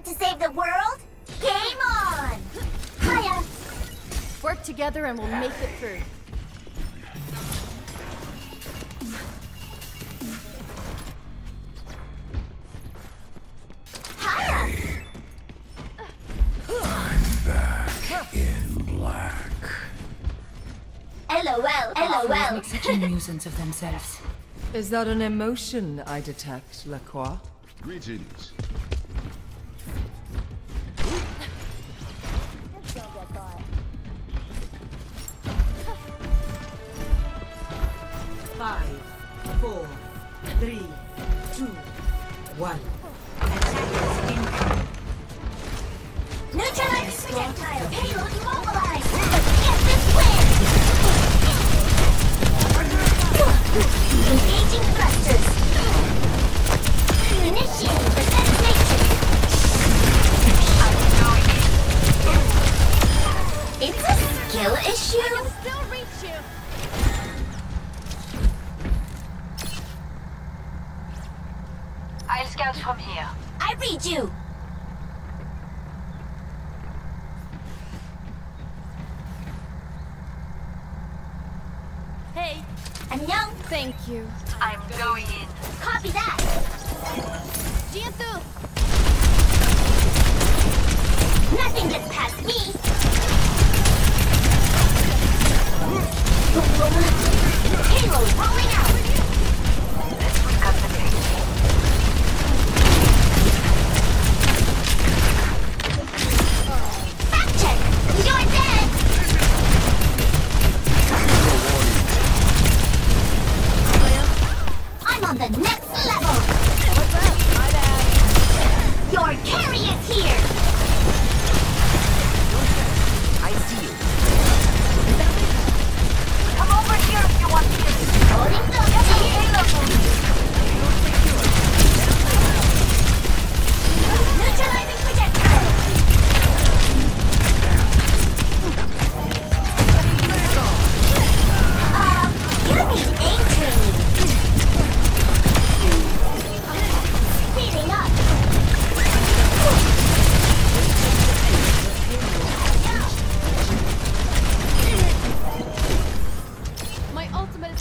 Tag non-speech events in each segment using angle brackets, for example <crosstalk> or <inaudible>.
fight to save the world? Game on! Hiya! Work together and we'll make it through. Hiya! In black. LOL, LOL. make such a nuisance of themselves. Is that an emotion I detect, Lacroix? Greetings. Five, four, three, two, one. Neutralize projectile. Payload. Get this win! Engaging. It's a skill issue. Read you.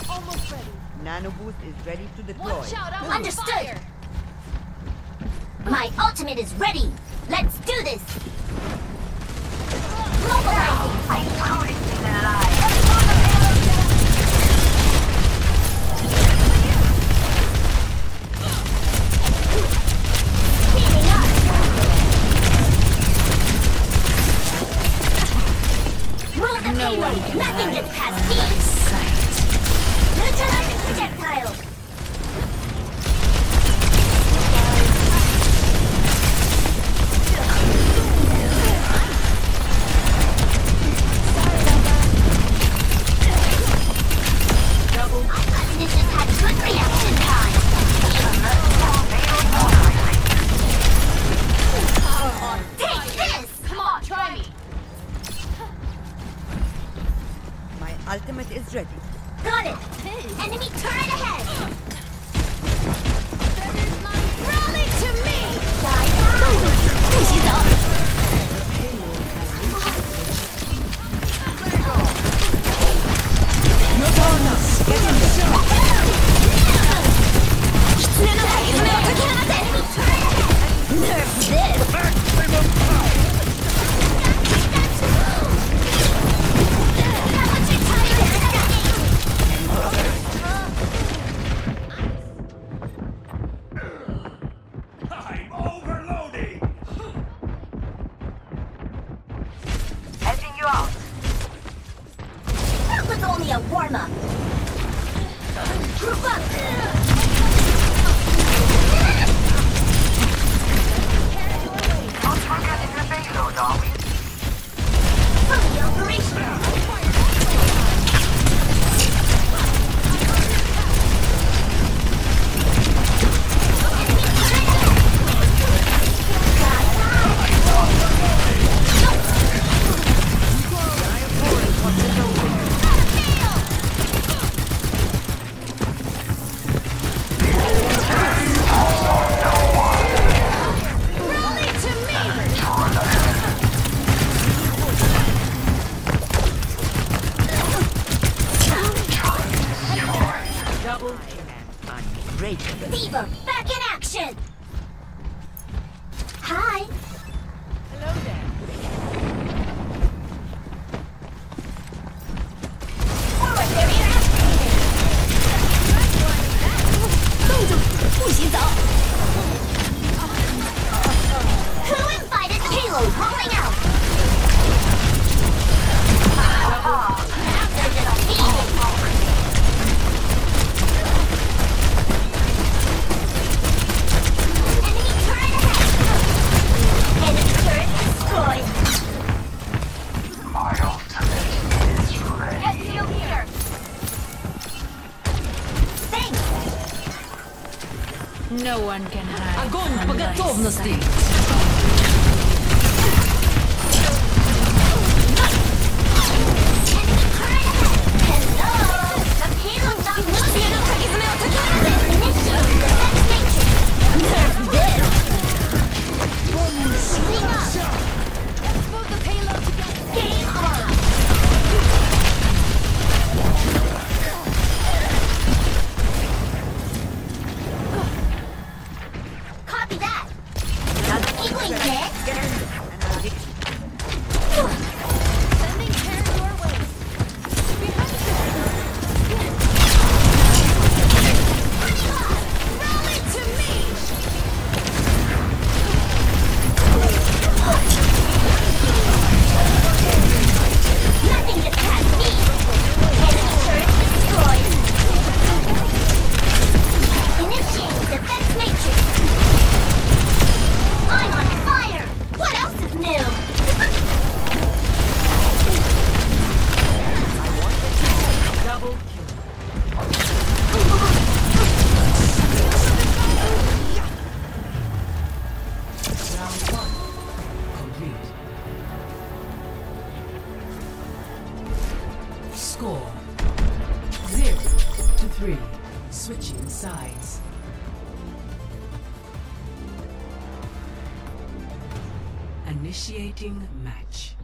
Almost ready. Nano boost is ready to deploy. Watch out, I'm Understood. fire. My ultimate is ready. Let's do this. Mobilizing. I'm counting it alive. Speeding up. The payload. Nothing gets past me. No Огонь по готовности! three. Switching sides. Initiating match.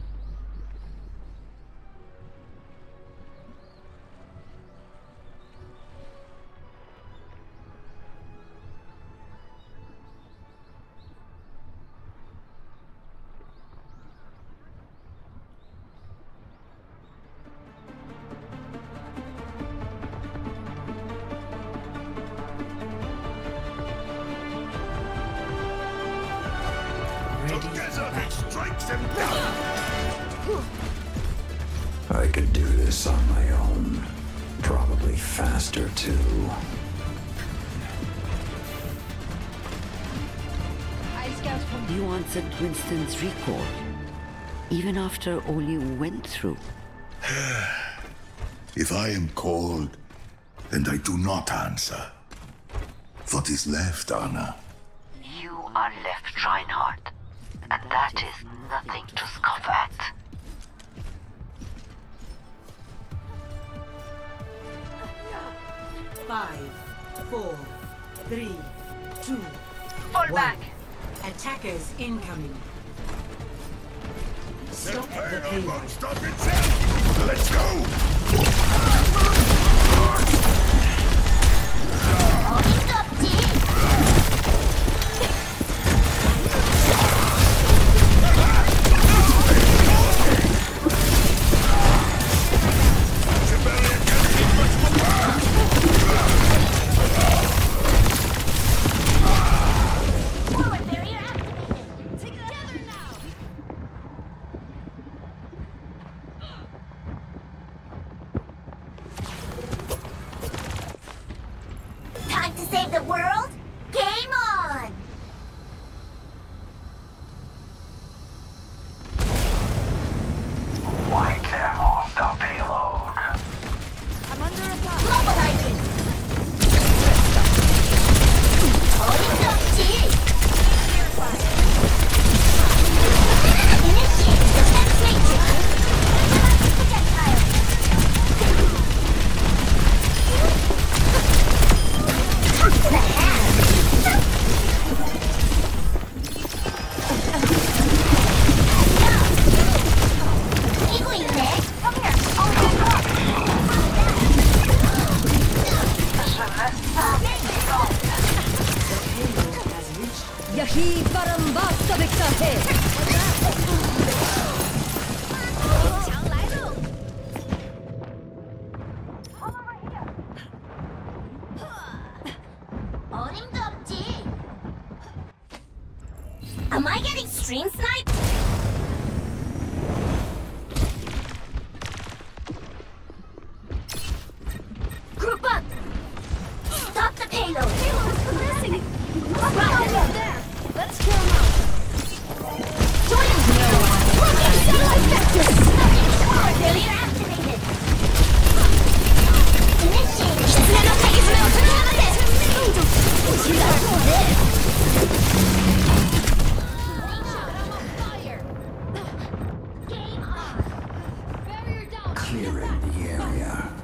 Strikes down. I could do this on my own. Probably faster, too. You answered Winston's recall, even after all you went through. <sighs> if I am called, and I do not answer, what is left, Ana? You are left, Reinhardt and that is nothing to scoff at. Five, four, three, two, Fall one. back! Attackers incoming. Stop the pain. Stop it! Let's go! In the area.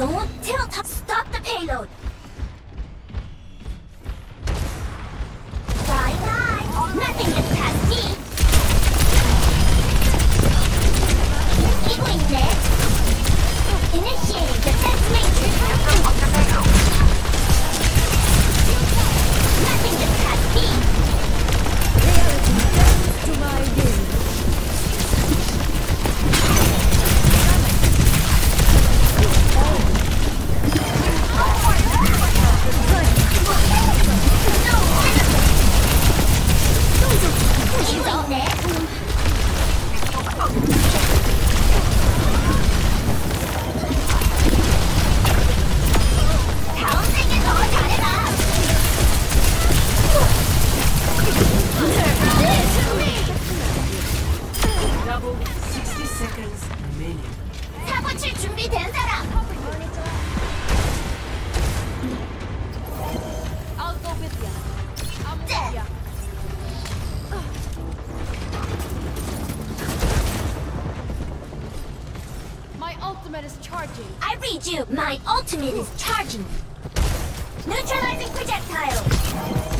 Don't tilt! Stop the payload! Nothing gets past me! Nothing gets past me! Reality comes to my game! My ultimate is charging. I read you. My ultimate is charging. Neutralizing projectile.